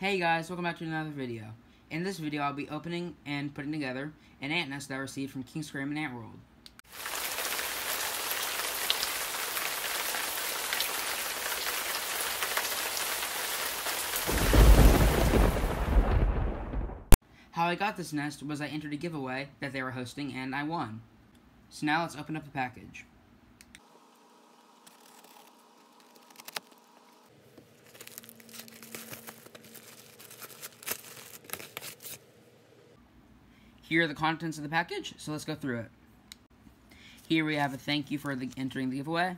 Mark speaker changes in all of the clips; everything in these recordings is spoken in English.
Speaker 1: Hey guys, welcome back to another video. In this video, I'll be opening and putting together an ant nest that I received from King's Aquarium and Ant World. How I got this nest was I entered a giveaway that they were hosting and I won. So now let's open up the package. Here are the contents of the package, so let's go through it. Here we have a thank you for the, entering the giveaway.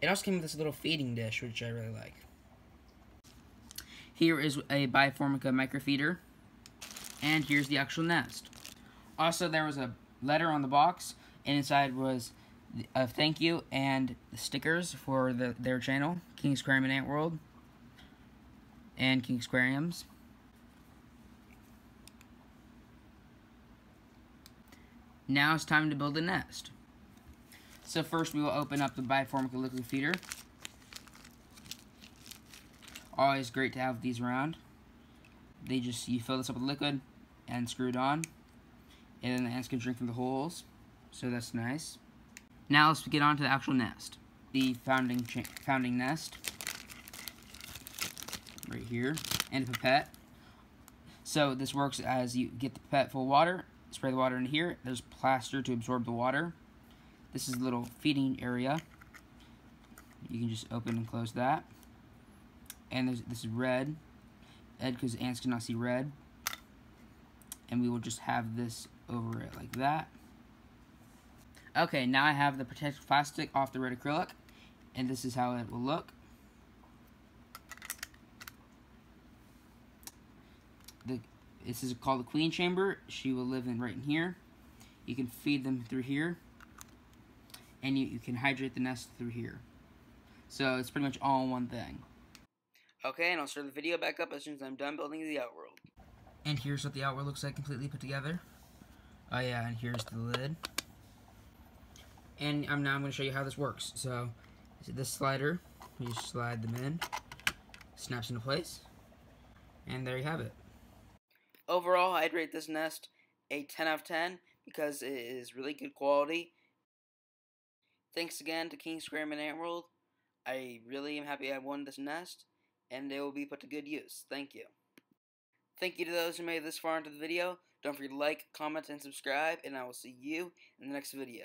Speaker 1: It also came with this little feeding dish, which I really like. Here is a Bioformica microfeeder, and here's the actual nest. Also, there was a letter on the box, and inside was a thank you and stickers for the, their channel, King's Aquarium and Ant World, and King's Aquariums. Now it's time to build a nest. So first we will open up the Bioformica liquid feeder. Always great to have these around. They just, you fill this up with liquid and screw it on. And then the ants can drink from the holes. So that's nice. Now let's get on to the actual nest. The founding founding nest. Right here. And a pipette. So this works as you get the pipette full of water spray the water in here. There's plaster to absorb the water. This is a little feeding area. You can just open and close that. And this is red. Ed, because ants cannot see red. And we will just have this over it like that. Okay, now I have the protective plastic off the red acrylic. And this is how it will look. The this is called the queen chamber. She will live in right in here. You can feed them through here. And you, you can hydrate the nest through here. So it's pretty much all one thing. Okay, and I'll start the video back up as soon as I'm done building the outworld. And here's what the outworld looks like completely put together. Oh yeah, and here's the lid. And I'm now I'm going to show you how this works. So, this slider, you slide them in, snaps into place, and there you have it. Overall, I'd rate this nest a 10 out of 10 because it is really good quality. Thanks again to King Aquarium and World. I really am happy I won this nest, and they will be put to good use. Thank you. Thank you to those who made it this far into the video. Don't forget to like, comment, and subscribe, and I will see you in the next video.